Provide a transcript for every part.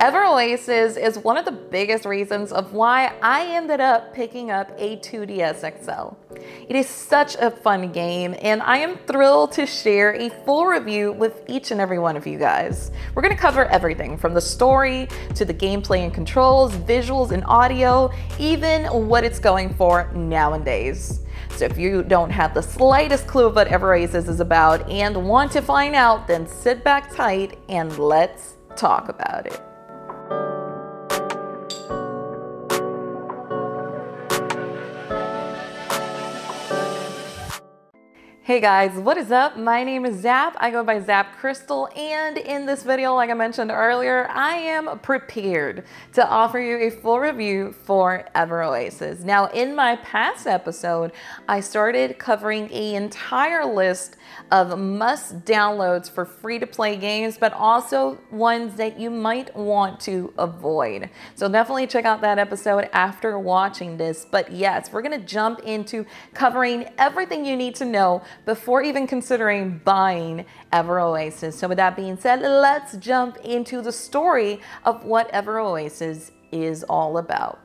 Ever Oasis is one of the biggest reasons of why I ended up picking up a 2DS XL. It is such a fun game and I am thrilled to share a full review with each and every one of you guys. We're going to cover everything from the story to the gameplay and controls, visuals and audio, even what it's going for nowadays. So if you don't have the slightest clue of what Ever Oasis is about and want to find out, then sit back tight and let's talk about it. Hey guys, what is up? My name is Zap. I go by Zap Cristal, and in this video, like I mentioned earlier, I am prepared to offer you a full review for Ever Oasis. Now, in my past episode, I started covering an entire list of must downloads for free to play games, but also ones that you might want to avoid. So definitely check out that episode after watching this. But yes, we're gonna jump into covering everything you need to know before even considering buying Ever Oasis. So with that being said, let's jump into the story of what Ever Oasis is all about.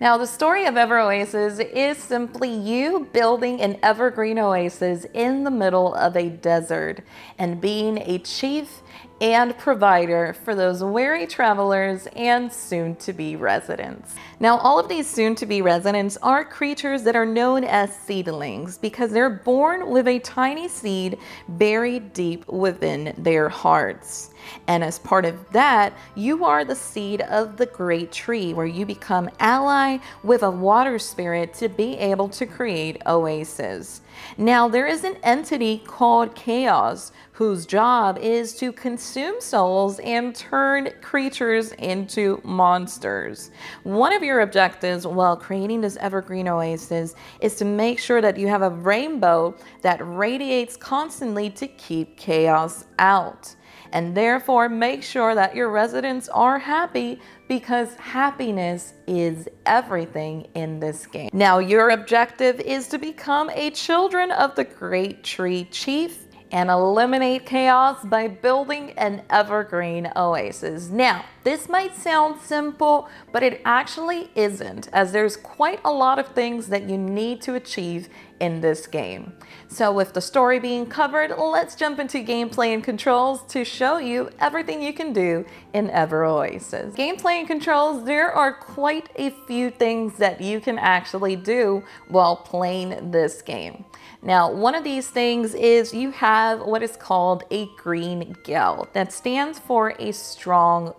Now, the story of Ever Oasis is simply you building an evergreen oasis in the middle of a desert and being a chief and provider for those weary travelers and soon to be residents. Now, all of these soon to be residents are creatures that are known as seedlings because they're born with a tiny seed buried deep within their hearts. And as part of that, you are the seed of the great tree where you become ally with a water spirit to be able to create oases. Now, there is an entity called Chaos whose job is to consume souls and turn creatures into monsters. One of your objectives while creating this evergreen oasis is to make sure that you have a rainbow that radiates constantly to keep chaos out and therefore make sure that your residents are happy because happiness is everything in this game. Now, your objective is to become a children of the great tree chief and eliminate chaos by building an evergreen oasis. Now, this might sound simple, but it actually isn't, as there's quite a lot of things that you need to achieve in this game. So with the story being covered, let's jump into gameplay and controls to show you everything you can do in Ever Oasis. Gameplay and controls, there are quite a few things that you can actually do while playing this game. Now, one of these things is you have what is called a green gel that stands for a strong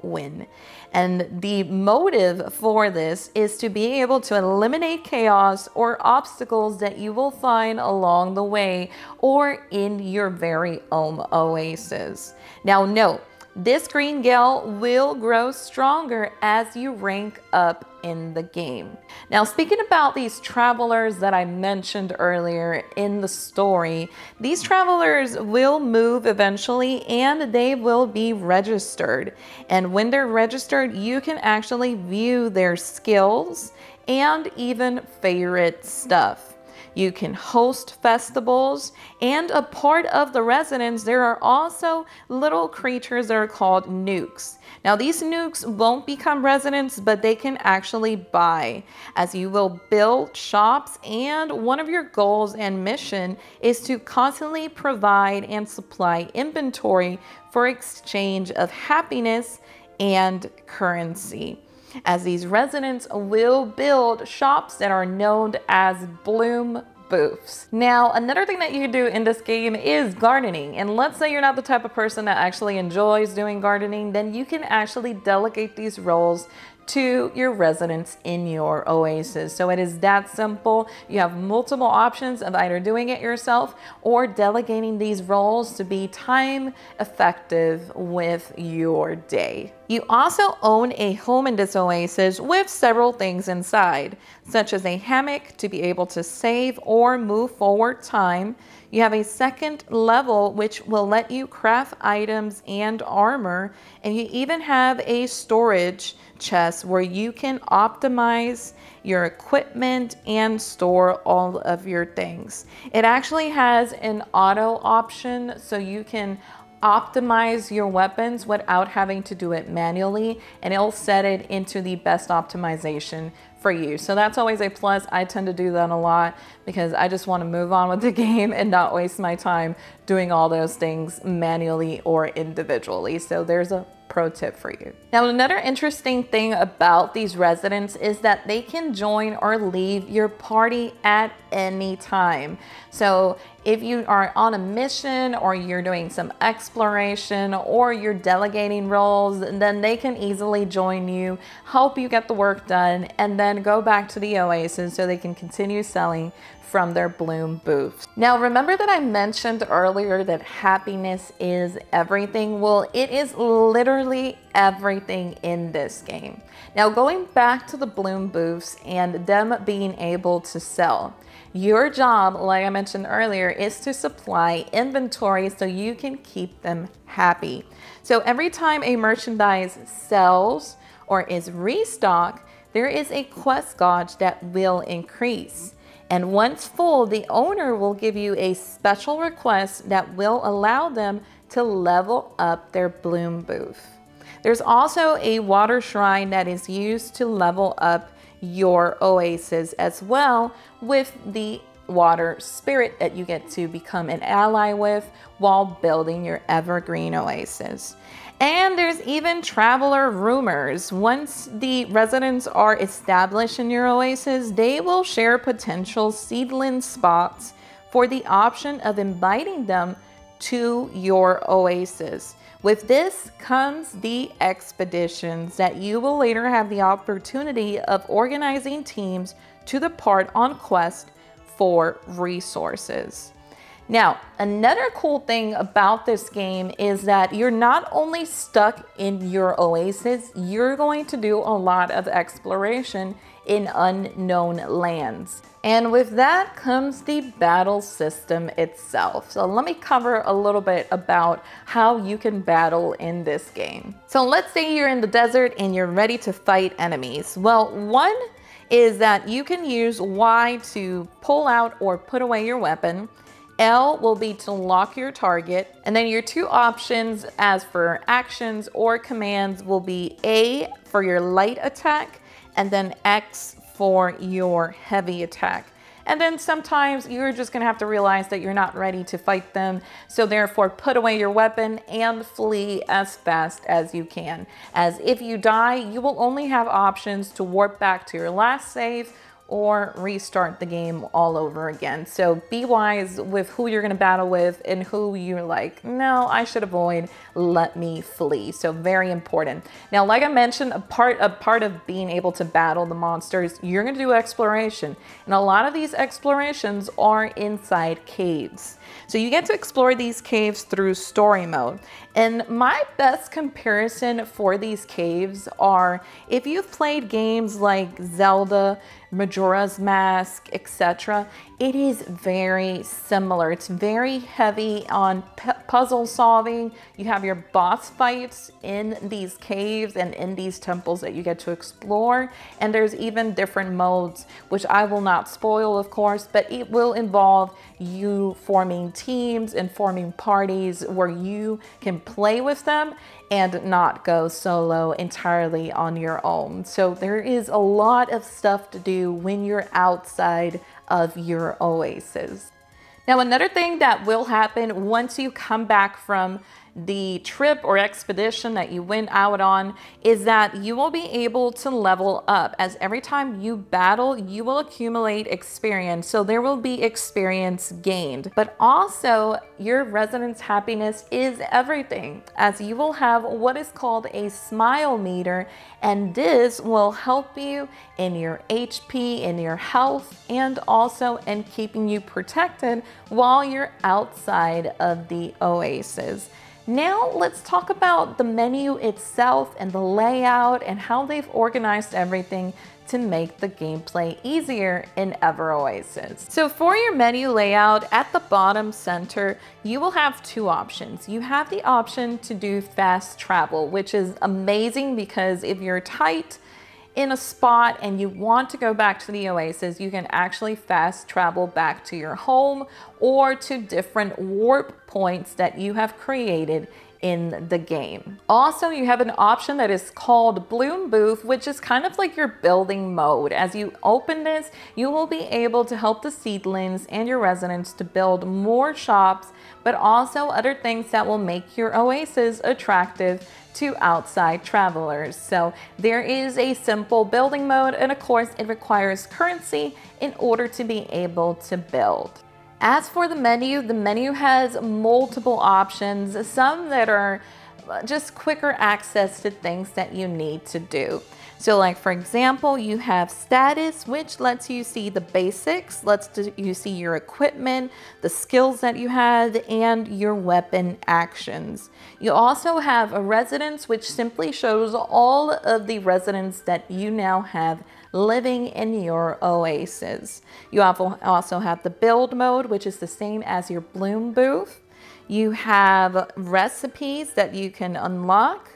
And the motive for this is to be able to eliminate chaos or obstacles that you will find along the way or in your very own oasis. Now, note, this green gel will grow stronger as you rank up in the game. Now, speaking about these travelers that I mentioned earlier in the story, these travelers will move eventually and they will be registered. And when they're registered, you can actually view their skills and even favorite stuff. You can host festivals, and a part of the residence, there are also little creatures that are called nukes. Now, these nukes won't become residents, but they can actually buy, as you will build shops, and one of your goals and mission is to constantly provide and supply inventory for exchange of happiness and currency as these residents will build shops that are known as bloom booths. Now, another thing that you can do in this game is gardening. And let's say you're not the type of person that actually enjoys doing gardening, then you can actually delegate these roles to your residents in your oasis. So it is that simple. You have multiple options of either doing it yourself or delegating these roles to be time effective with your day. You also own a home in this oasis with several things inside, such as a hammock to be able to save or move forward time. You have a second level which will let you craft items and armor, and you even have a storage chest where you can optimize your equipment and store all of your things. It actually has an auto option so you can optimize your weapons without having to do it manually and it'll set it into the best optimization for you. So that's always a plus. I tend to do that a lot because I just want to move on with the game and not waste my time doing all those things manually or individually. So there's a pro tip for you. Now, another interesting thing about these residents is that they can join or leave your party at any time. So if you are on a mission or you're doing some exploration or you're delegating roles, then they can easily join you, help you get the work done, and then go back to the oasis so they can continue selling from their Bloom booths. Now, remember that I mentioned earlier that happiness is everything? Well, it is literally everything in this game. Now, going back to the Bloom booths and them being able to sell, your job, like I mentioned earlier, is to supply inventory so you can keep them happy. So every time a merchandise sells or is restocked, there is a quest gauge that will increase. And once full, the owner will give you a special request that will allow them to level up their bloom booth. There's also a water shrine that is used to level up your oasis as well with the water spirit that you get to become an ally with while building your evergreen oasis. And there's even traveler rumors. Once the residents are established in your oasis, they will share potential seedling spots for the option of inviting them to your oasis. With this comes the expeditions that you will later have the opportunity of organizing teams to depart on quest for resources. Now, another cool thing about this game is that you're not only stuck in your oasis, you're going to do a lot of exploration in unknown lands. And with that comes the battle system itself. So let me cover a little bit about how you can battle in this game. So let's say you're in the desert and you're ready to fight enemies. Well, one is that you can use Y to pull out or put away your weapon. L will be to lock your target. And then your two options as for actions or commands will be A for your light attack and then X for your heavy attack. And then sometimes you're just gonna have to realize that you're not ready to fight them. So therefore put away your weapon and flee as fast as you can. As if you die, you will only have options to warp back to your last save or restart the game all over again. So be wise with who you're gonna battle with and who you're like, no, I should avoid, let me flee. So very important. Now, like I mentioned, a part, a part of being able to battle the monsters, you're gonna do exploration. And a lot of these explorations are inside caves. So you get to explore these caves through story mode. And my best comparison for these caves are if you've played games like Zelda, Majora's Mask, etc., it is very similar. It's very heavy on puzzle solving. You have your boss fights in these caves and in these temples that you get to explore. And there's even different modes, which I will not spoil, of course, but it will involve you forming teams and forming parties where you can play with them and not go solo entirely on your own. So there is a lot of stuff to do when you're outside of your oasis. Now, another thing that will happen once you come back from the trip or expedition that you went out on is that you will be able to level up as every time you battle, you will accumulate experience. So there will be experience gained, but also your residence happiness is everything as you will have what is called a smile meter. And this will help you in your HP, in your health, and also in keeping you protected while you're outside of the oasis. Now let's talk about the menu itself and the layout and how they've organized everything to make the gameplay easier in Ever Oasis. So for your menu layout at the bottom center, you will have two options. You have the option to do fast travel, which is amazing because if you're tight in a spot and you want to go back to the oasis, you can actually fast travel back to your home or to different warp points that you have created in the game. Also, you have an option that is called Bloom Booth, which is kind of like your building mode. As you open this, you will be able to help the seedlings and your residents to build more shops, but also other things that will make your oasis attractive to outside travelers. So there is a simple building mode, and of course, it requires currency in order to be able to build. As for the menu, the menu has multiple options, some that are just quicker access to things that you need to do. So like for example, you have status, which lets you see the basics, lets you see your equipment, the skills that you have, and your weapon actions. You also have a residence, which simply shows all of the residents that you now have living in your oasis. You also have the build mode, which is the same as your bloom booth. You have recipes that you can unlock.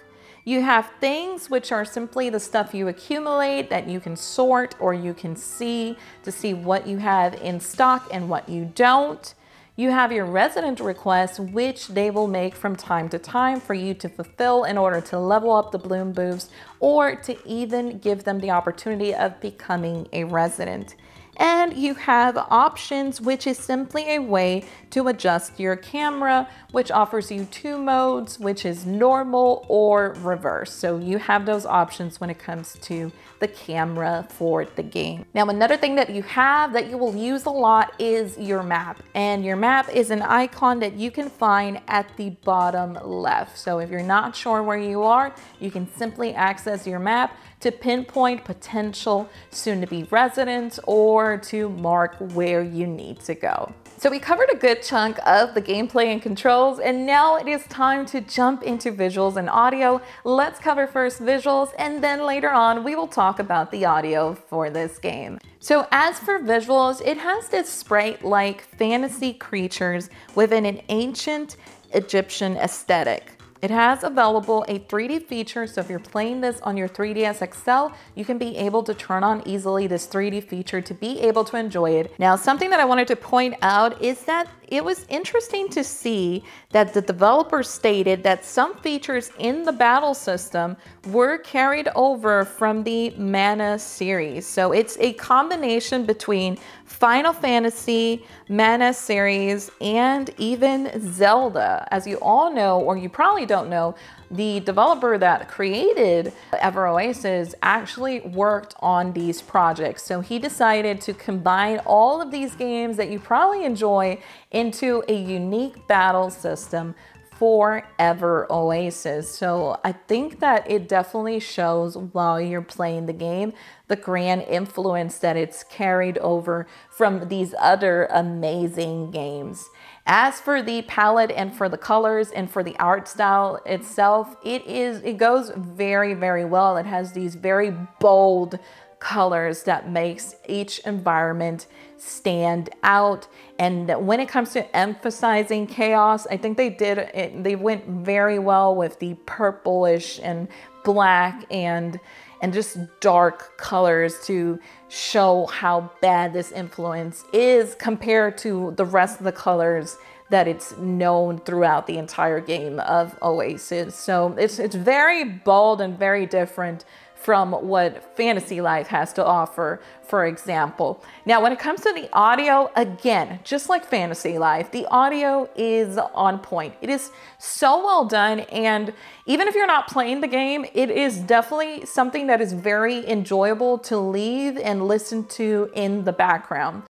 You have things which are simply the stuff you accumulate that you can sort or you can see to see what you have in stock and what you don't. You have your resident requests, which they will make from time to time for you to fulfill in order to level up the bloom booths or to even give them the opportunity of becoming a resident and you have options, which is simply a way to adjust your camera, which offers you two modes, which is normal or reverse. So you have those options when it comes to the camera for the game. Now, another thing that you have that you will use a lot is your map. And your map is an icon that you can find at the bottom left. So if you're not sure where you are, you can simply access your map to pinpoint potential soon-to-be residents or to mark where you need to go. So we covered a good chunk of the gameplay and controls, and now it is time to jump into visuals and audio. Let's cover first visuals, and then later on we will talk about the audio for this game. So as for visuals, it has this sprite-like fantasy creatures within an ancient Egyptian aesthetic. It has available a 3D feature, so if you're playing this on your 3DS XL, you can be able to turn on easily this 3D feature to be able to enjoy it. Now, something that I wanted to point out is that it was interesting to see that the developer stated that some features in the battle system were carried over from the Mana series. So it's a combination between Final Fantasy, Mana series, and even Zelda. As you all know, or you probably don't know, the developer that created Ever Oasis actually worked on these projects. So he decided to combine all of these games that you probably enjoy into a unique battle system for Ever Oasis. So I think that it definitely shows while you're playing the game the grand influence that it's carried over from these other amazing games. As for the palette and for the colors and for the art style itself, it is it goes very, very well. It has these very bold colors that makes each environment stand out. And when it comes to emphasizing chaos, I think they did it, they went very well with the purplish and black and and just dark colors to show how bad this influence is compared to the rest of the colors that it's known throughout the entire game of Oasis. So it's, it's very bold and very different from what Fantasy Life has to offer, for example. Now, when it comes to the audio, again, just like Fantasy Life, the audio is on point. It is so well done, and even if you're not playing the game, it is definitely something that is very enjoyable to leave and listen to in the background.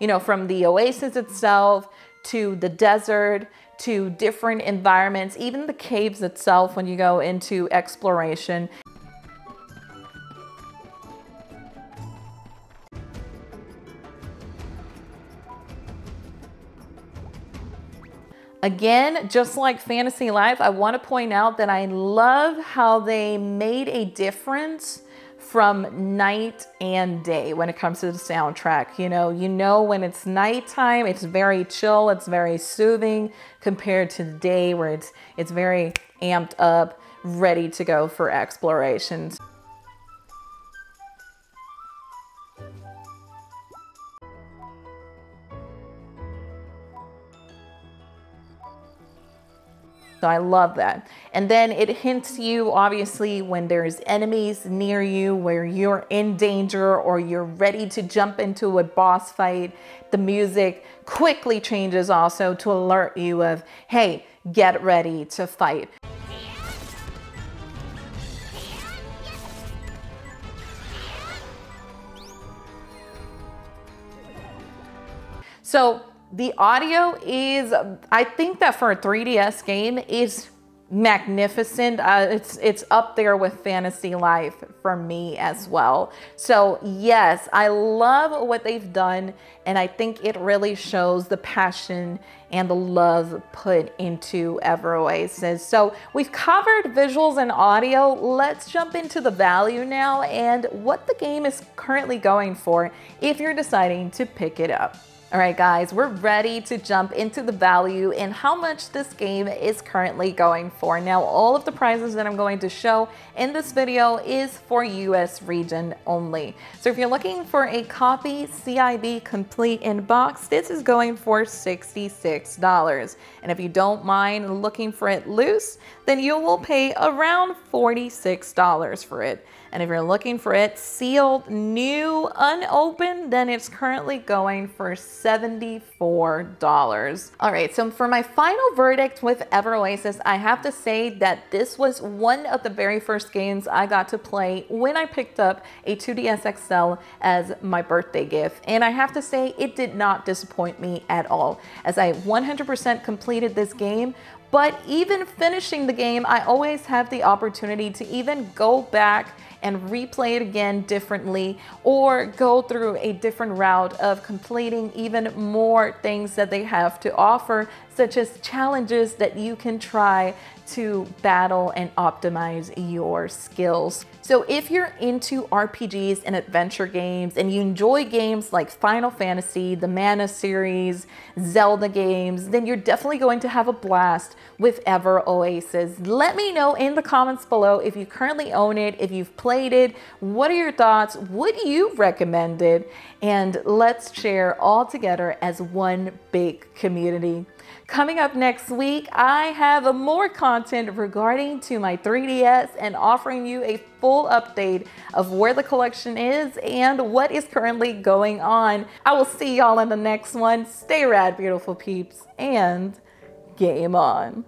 You know, from the oasis itself to the desert to different environments, even the caves itself when you go into exploration. Again, just like Fantasy Life, I want to point out that I love how they made a difference from night and day when it comes to the soundtrack. You know, you know when it's nighttime, it's very chill, it's very soothing compared to the day where it's it's very amped up, ready to go for explorations. So I love that. And then it hints you, obviously, when there's enemies near you, where you're in danger or you're ready to jump into a boss fight. The music quickly changes also to alert you of, hey, get ready to fight. So the audio is, I think that for a 3DS game is magnificent. Uh, it's it's up there with Fantasy Life for me as well. So yes, I love what they've done, and I think it really shows the passion and the love put into Ever Oasis. So we've covered visuals and audio. Let's jump into the value now and what the game is currently going for if you're deciding to pick it up. All right, guys, we're ready to jump into the value and how much this game is currently going for. Now, all of the prizes that I'm going to show in this video is for US region only. So if you're looking for a copy CIB complete in box, this is going for $66. And if you don't mind looking for it loose, then you will pay around $46 for it. And if you're looking for it sealed, new, unopened, then it's currently going for $74. All right, so for my final verdict with Ever Oasis, I have to say that this was one of the very first games I got to play when I picked up a 2DS XL as my birthday gift. And I have to say, it did not disappoint me at all, as I 100% completed this game but even finishing the game, I always have the opportunity to even go back and replay it again differently or go through a different route of completing even more things that they have to offer, such as challenges that you can try to battle and optimize your skills. So if you're into RPGs and adventure games and you enjoy games like Final Fantasy, the Mana series, Zelda games, then you're definitely going to have a blast with Ever Oasis. Let me know in the comments below if you currently own it, if you've played it, what are your thoughts, would you recommend it? And let's share all together as one big community. Coming up next week, I have more content regarding to my 3DS and offering you a full update of where the collection is and what is currently going on. I will see y'all in the next one. Stay rad, beautiful peeps, and game on.